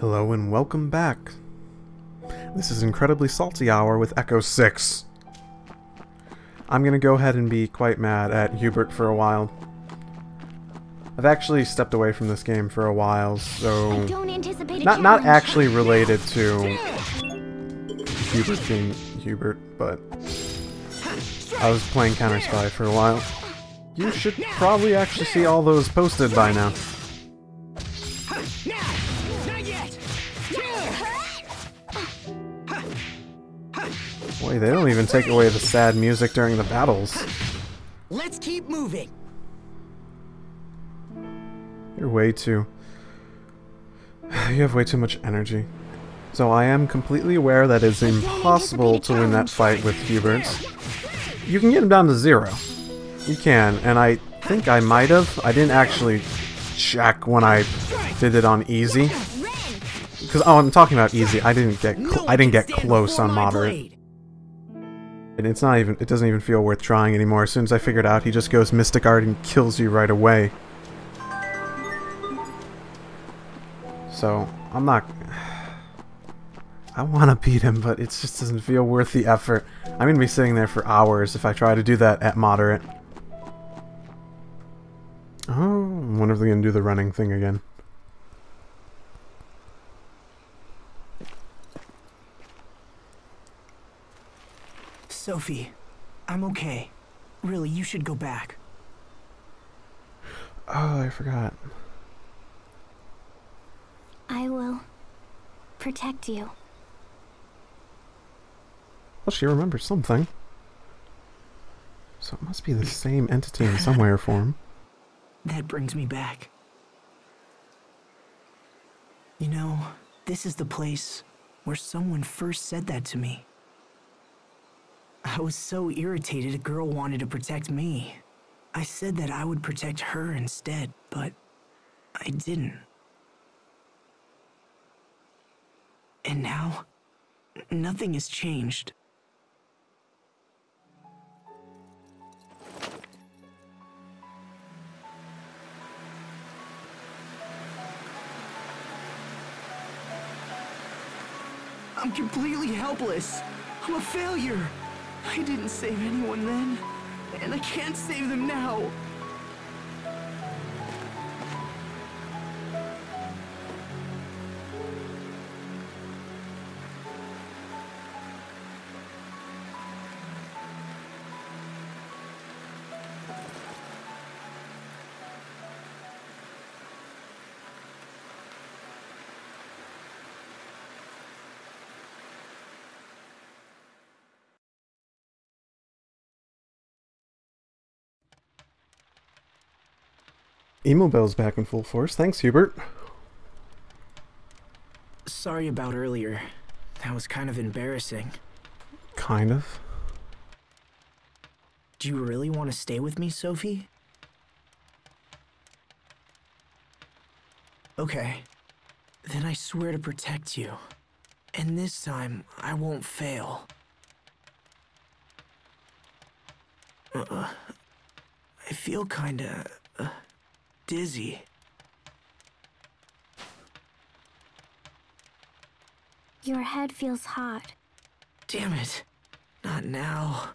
Hello and welcome back. This is Incredibly Salty Hour with Echo 6. I'm gonna go ahead and be quite mad at Hubert for a while. I've actually stepped away from this game for a while, so... Not, not actually related to Hubert being Hubert, but... I was playing Counter-Spy for a while. You should probably actually see all those posted by now. Boy, they don't even take away the sad music during the battles. Let's keep moving. You're way too... You have way too much energy. So I am completely aware that it's impossible to win that fight with Hubert. You can get him down to zero. You can, and I think I might have. I didn't actually check when I did it on easy. Because oh, I'm talking about easy. I didn't get I didn't get close on moderate. And it's not even, it doesn't even feel worth trying anymore. As soon as I figured out, he just goes Mystic Art and kills you right away. So, I'm not... I want to beat him, but it just doesn't feel worth the effort. I'm going to be sitting there for hours if I try to do that at moderate. Oh, I wonder if they're going to do the running thing again. Sophie, I'm okay. Really, you should go back. Oh, I forgot. I will protect you. Well, she remembers something. So it must be the same entity in some way or form. That brings me back. You know, this is the place where someone first said that to me. I was so irritated a girl wanted to protect me. I said that I would protect her instead, but I didn't. And now, nothing has changed. I'm completely helpless. I'm a failure. I didn't save anyone then, and I can't save them now. Emo Bell's back in full force. Thanks, Hubert. Sorry about earlier. That was kind of embarrassing. Kind of. Do you really want to stay with me, Sophie? Okay. Then I swear to protect you. And this time, I won't fail. Uh, I feel kinda... Uh, dizzy. Your head feels hot. Damn it. Not now.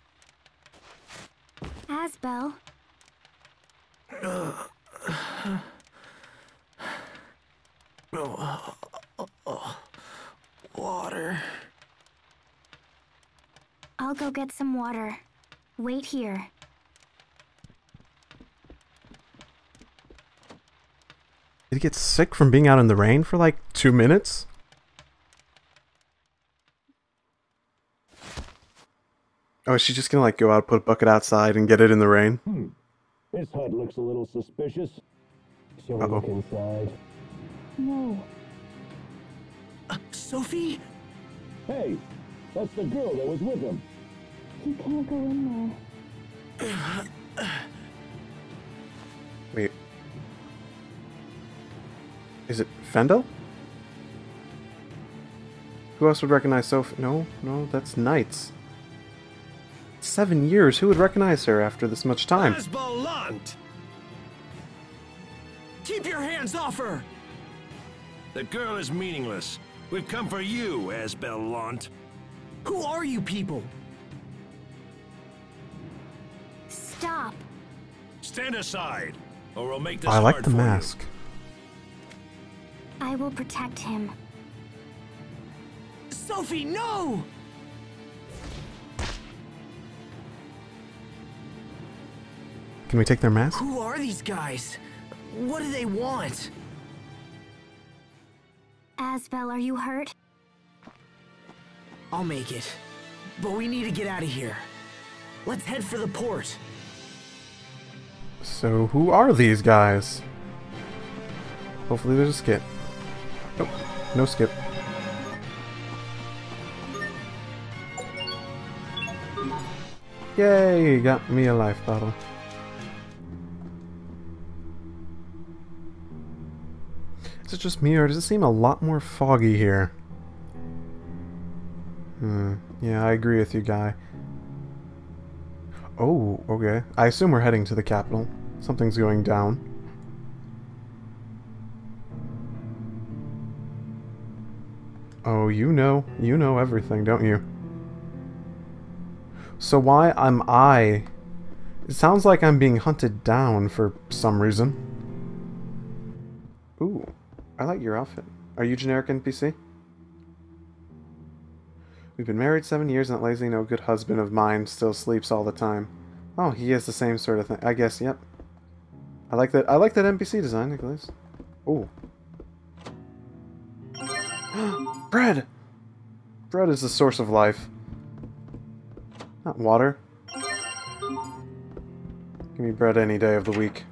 Asbel, Oh, oh, oh. Water. I'll go get some water. Wait here. Did he get sick from being out in the rain for like two minutes? Oh, is she just gonna like go out, put a bucket outside, and get it in the rain? Hmm. This hut looks a little suspicious. Shall we Uh-oh. look inside? No. Uh, Sophie? Hey, that's the girl that was with him. You can't go in there. Uh, uh. Wait. Is it Fendel? Who else would recognize Sophie? No, no, that's Knights. Seven years. Who would recognize her after this much time? Hezbollah! Keep your hands off her! The girl is meaningless. We've come for you, Asbel Lant. Who are you people? Stop. Stand aside, or we'll make this I like hard the for you. Mask. I will protect him. Sophie, no! Can we take their mask? Who are these guys? What do they want? Asbel, are you hurt? I'll make it. But we need to get out of here. Let's head for the port. So who are these guys? Hopefully there's a skip. Nope, no skip. Yay, got me a life bottle. Is it just me or does it seem a lot more foggy here? Hmm, yeah, I agree with you, guy. Oh, okay. I assume we're heading to the capital. Something's going down. Oh, you know. You know everything, don't you? So why am I... It sounds like I'm being hunted down for some reason. Ooh, I like your outfit. Are you generic NPC? We've been married seven years and that lazy no good husband of mine still sleeps all the time. Oh, he has the same sort of thing. I guess, yep. I like that I like that NPC design, Nicholas. Oh. Bread! Bread is the source of life. Not water. Give me bread any day of the week.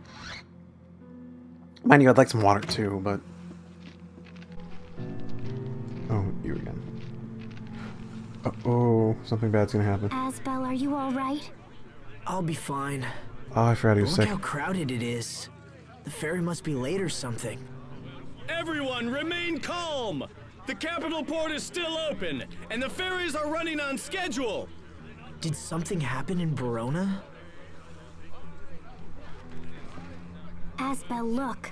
Mind you, I'd like some water too, but... Oh, you again. Uh-oh, something bad's gonna happen. Asbel, are you alright? I'll be fine. Oh, I forgot he was Look sick. how crowded it is. The ferry must be late or something. Everyone remain calm! The capital port is still open, and the ferries are running on schedule! Did something happen in Barona? Asbel, look.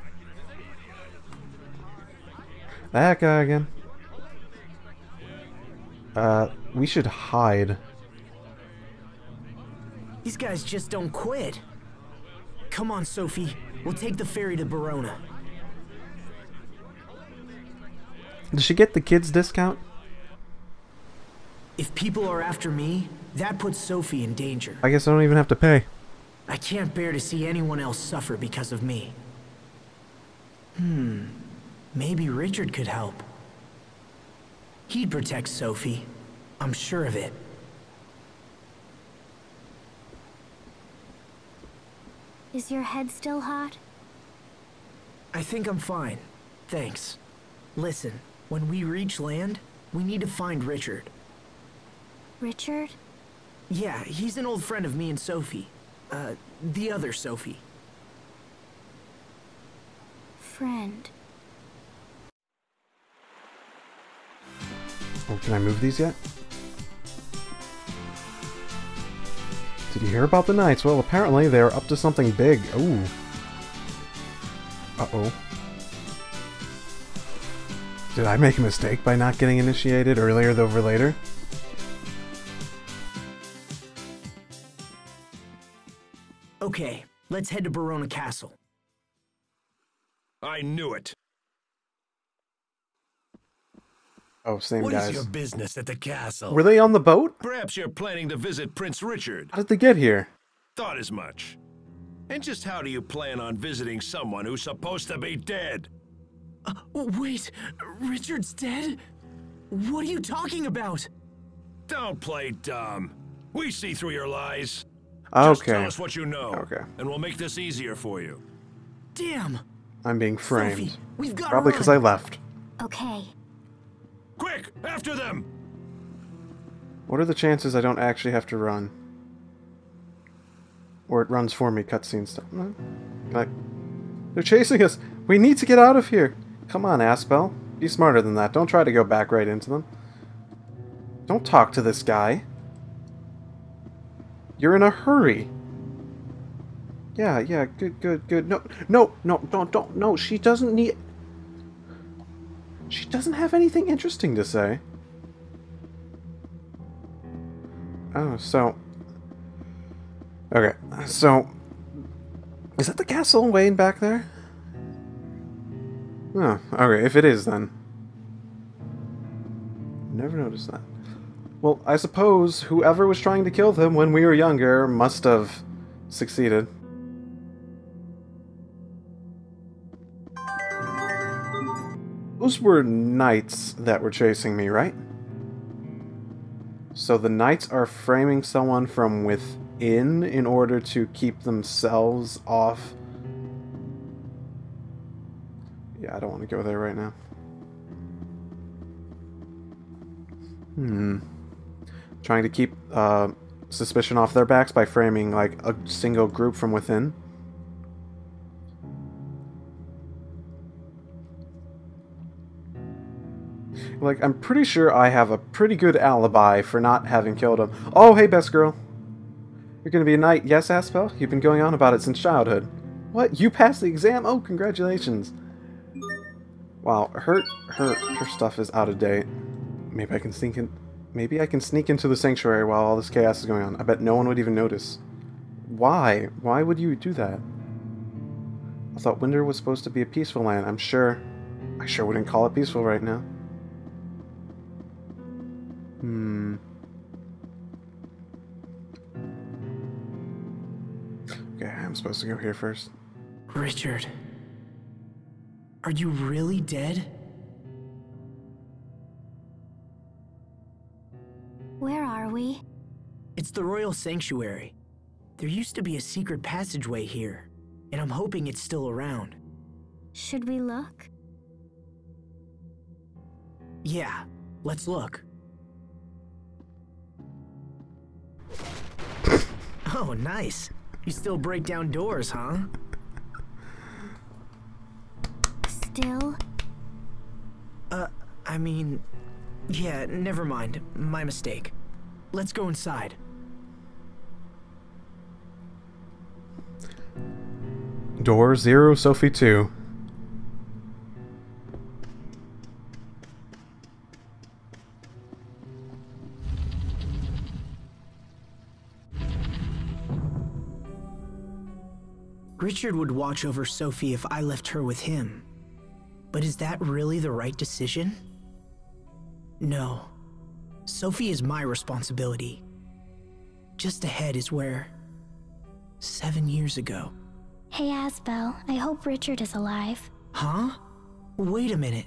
That guy again. Uh, we should hide. These guys just don't quit. Come on, Sophie. We'll take the ferry to Barona. Did she get the kids discount? If people are after me, that puts Sophie in danger. I guess I don't even have to pay. I can't bear to see anyone else suffer because of me. Hmm. Maybe Richard could help. He'd protect Sophie. I'm sure of it. Is your head still hot? I think I'm fine. Thanks. Listen, when we reach land, we need to find Richard. Richard? Yeah, he's an old friend of me and Sophie. Uh, the other Sophie. Friend. Oh, can I move these yet? Did you hear about the Knights? Well, apparently they're up to something big. Ooh. Uh-oh. Did I make a mistake by not getting initiated earlier over later? Okay, let's head to Barona Castle. I knew it. Oh, same What is guys. your business at the castle? Were they on the boat? Perhaps you're planning to visit Prince Richard. How did they get here? Thought as much. And just how do you plan on visiting someone who's supposed to be dead? Uh, wait, Richard's dead? What are you talking about? Don't play dumb. We see through your lies. Just Okay. tell us what you know. Okay. And we'll make this easier for you. Damn! I'm being framed. Sophie, we've got Probably because I left. Okay. Quick, after them! What are the chances I don't actually have to run? Or it runs for me, cutscene stuff. No? Can I... They're chasing us! We need to get out of here! Come on, Asbel. Be smarter than that. Don't try to go back right into them. Don't talk to this guy. You're in a hurry. Yeah, yeah, good, good, good. No, no, no, don't, don't, no, she doesn't need... She doesn't have anything interesting to say. Oh, so... Okay, so... Is that the castle way back there? Oh, okay, if it is, then. Never noticed that. Well, I suppose whoever was trying to kill them when we were younger must have succeeded. Those were knights that were chasing me, right? So the knights are framing someone from within in order to keep themselves off. I don't want to go there right now. Hmm. Trying to keep uh, suspicion off their backs by framing like a single group from within. Like, I'm pretty sure I have a pretty good alibi for not having killed him. Oh, hey, best girl. You're gonna be a knight, yes, Asbel? You've been going on about it since childhood. What? You passed the exam? Oh, congratulations. Wow, her, her, her stuff is out of date. Maybe I can sneak in... Maybe I can sneak into the sanctuary while all this chaos is going on. I bet no one would even notice. Why? Why would you do that? I thought Windor was supposed to be a peaceful land. I'm sure... I sure wouldn't call it peaceful right now. Hmm. Okay, I'm supposed to go here first. Richard. Are you really dead? Where are we? It's the Royal Sanctuary. There used to be a secret passageway here, and I'm hoping it's still around. Should we look? Yeah, let's look. Oh, nice. You still break down doors, huh? Still? Uh, I mean... Yeah, never mind. My mistake. Let's go inside. Door zero, Sophie two. Richard would watch over Sophie if I left her with him. But is that really the right decision? No. Sophie is my responsibility. Just ahead is where... Seven years ago. Hey, Asbel, I hope Richard is alive. Huh? Wait a minute.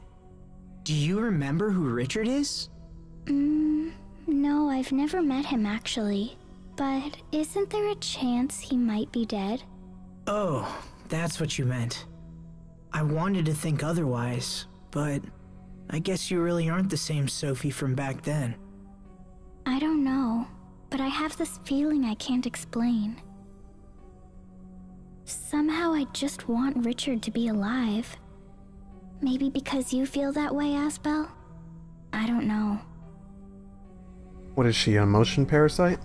Do you remember who Richard is? Mm, no, I've never met him actually. But isn't there a chance he might be dead? Oh, that's what you meant. I wanted to think otherwise, but I guess you really aren't the same Sophie from back then. I don't know, but I have this feeling I can't explain. Somehow I just want Richard to be alive. Maybe because you feel that way, Asbel? I don't know. What is she, a motion parasite?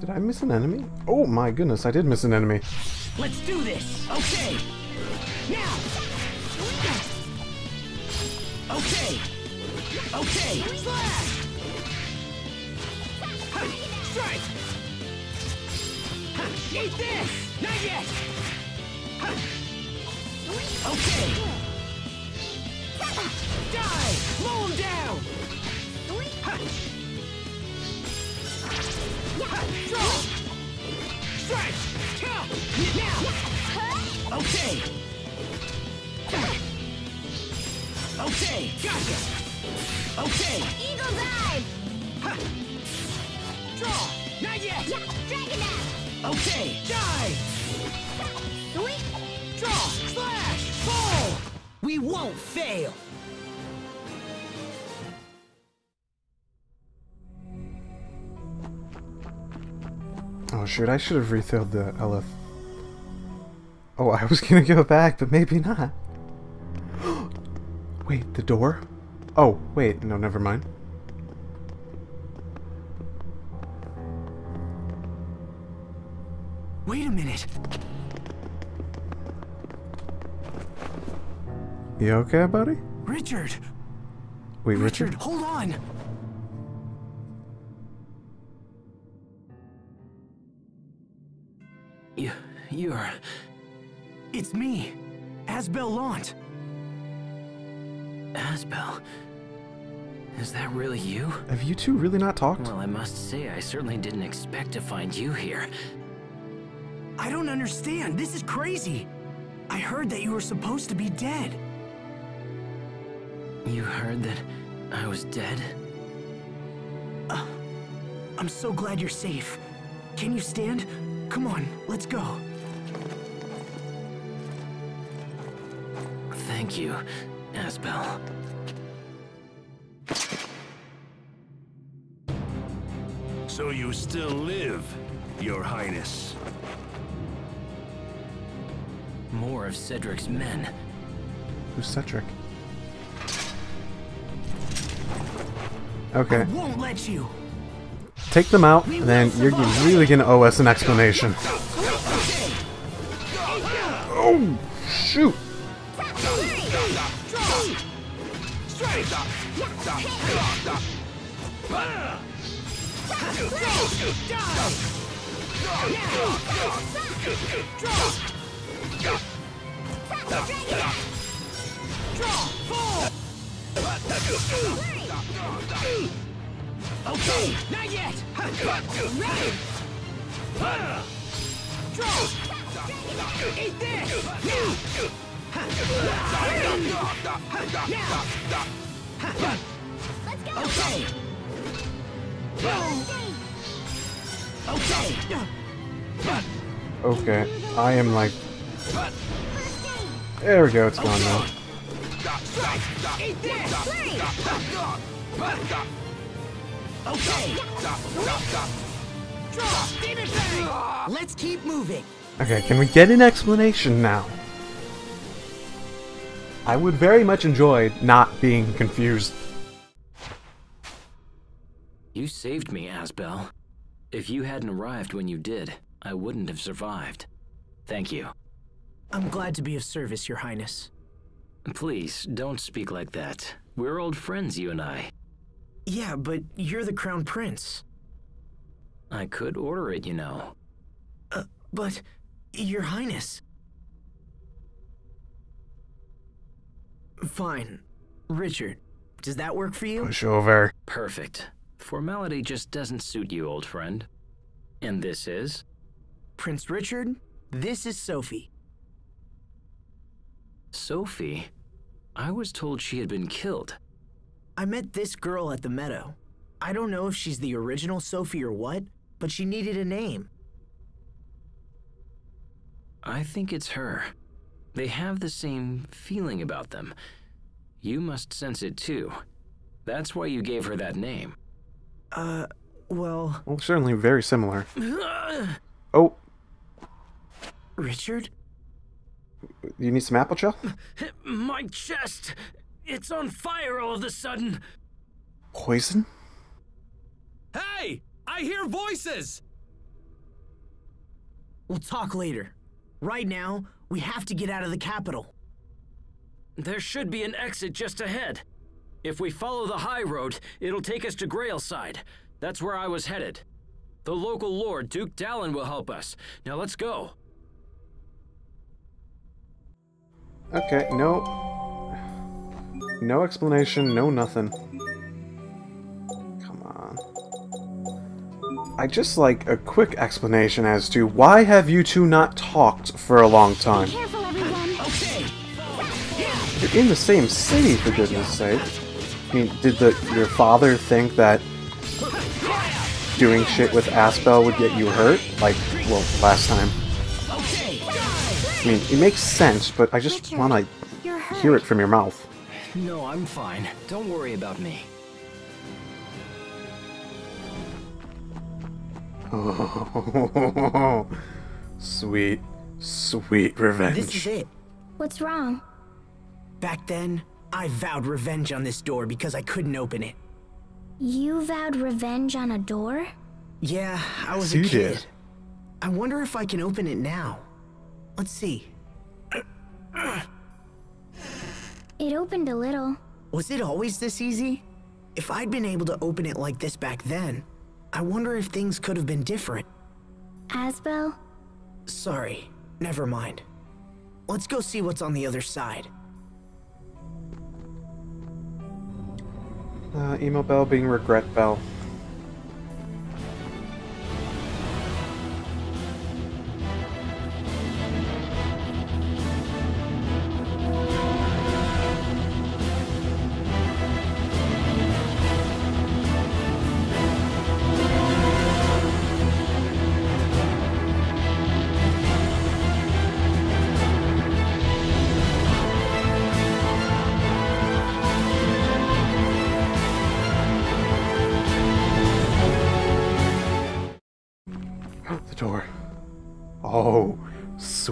Did I miss an enemy? Oh my goodness, I did miss an enemy. Let's do this! Okay! Now! Okay! Okay! Slash! Ha! Strike! Ha! Eat this! Not yet! Ha! Okay! Oh shoot, I should have refilled the LF. Oh, I was gonna go back, but maybe not. wait, the door? Oh, wait, no, never mind. Wait a minute! You okay, buddy? Richard! Wait, Richard, Richard? hold on! You're. It's me, Asbel Lant. Asbel. Is that really you? Have you two really not talked? Well, I must say, I certainly didn't expect to find you here. I don't understand. This is crazy. I heard that you were supposed to be dead. You heard that I was dead? Uh, I'm so glad you're safe. Can you stand? Come on, let's go. Thank you, Asbel. So you still live, Your Highness. More of Cedric's men. Who's Cedric? Okay, I Won't let you. take them out, and then you're really gonna owe us an explanation. Oh, shoot! Okay, not yet. Ready. Eat this. Okay. Okay. Okay, I am like... There we go, it's gone now. Okay. Let's keep moving. Okay, can we get an explanation now? I would very much enjoy not being confused. You saved me, Asbel. If you hadn't arrived when you did, I wouldn't have survived. Thank you. I'm glad to be of service, Your Highness. Please, don't speak like that. We're old friends, you and I. Yeah, but you're the Crown Prince. I could order it, you know. Uh, but, Your Highness. Fine. Richard, does that work for you? Push over. Perfect. Formality just doesn't suit you, old friend. And this is? Prince Richard, this is Sophie. Sophie. I was told she had been killed. I met this girl at the meadow. I don't know if she's the original Sophie or what, but she needed a name. I think it's her. They have the same feeling about them. You must sense it too. That's why you gave her that name. Uh, well, Well, certainly very similar. Oh, Richard? you need some apple gel? My chest! It's on fire all of a sudden! Poison? Hey! I hear voices! We'll talk later. Right now, we have to get out of the capital. There should be an exit just ahead. If we follow the high road, it'll take us to Gralesyde. That's where I was headed. The local lord, Duke Dalen, will help us. Now let's go. Okay, no. No explanation, no nothing. Come on. I just like a quick explanation as to why have you two not talked for a long time? Careful, everyone. Okay, You're in the same city, for goodness sake. I mean, did the your father think that doing shit with Asbel would get you hurt? Like, well, last time. okay. I mean, it makes sense, but I just want to hear it from your mouth. No, I'm fine. Don't worry about me. Oh, sweet, sweet revenge. This is revenge. it. What's wrong? Back then, I vowed revenge on this door because I couldn't open it. You vowed revenge on a door? Yeah, I was So a you kid. did. I wonder if I can open it now. Let's see. It opened a little. Was it always this easy? If I'd been able to open it like this back then, I wonder if things could have been different. Asbel? Sorry, never mind. Let's go see what's on the other side. Uh, bell being regret bell.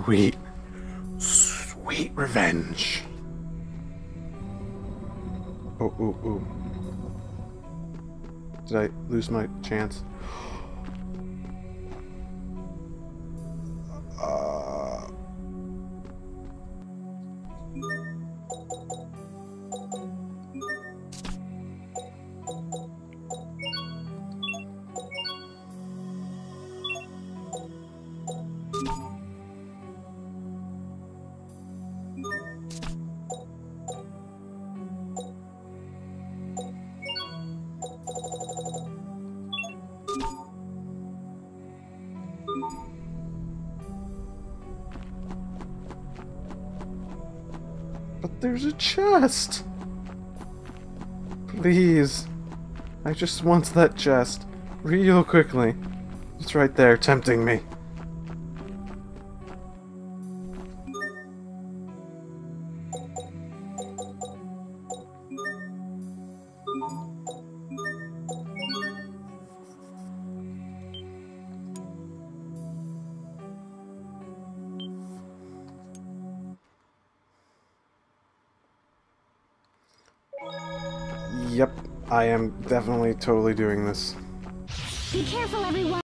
Sweet, sweet revenge. Oh, ooh, ooh. Did I lose my chance? But there's a chest. Please. I just want that chest. Real quickly. It's right there, tempting me. Definitely totally doing this. Be careful, everyone!